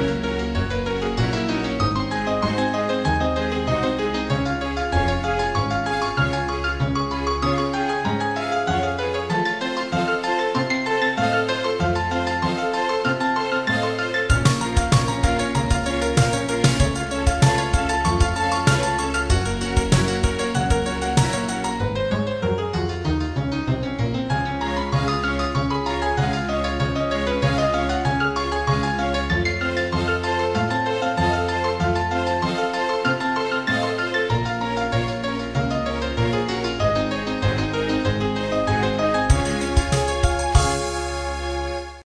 Bye.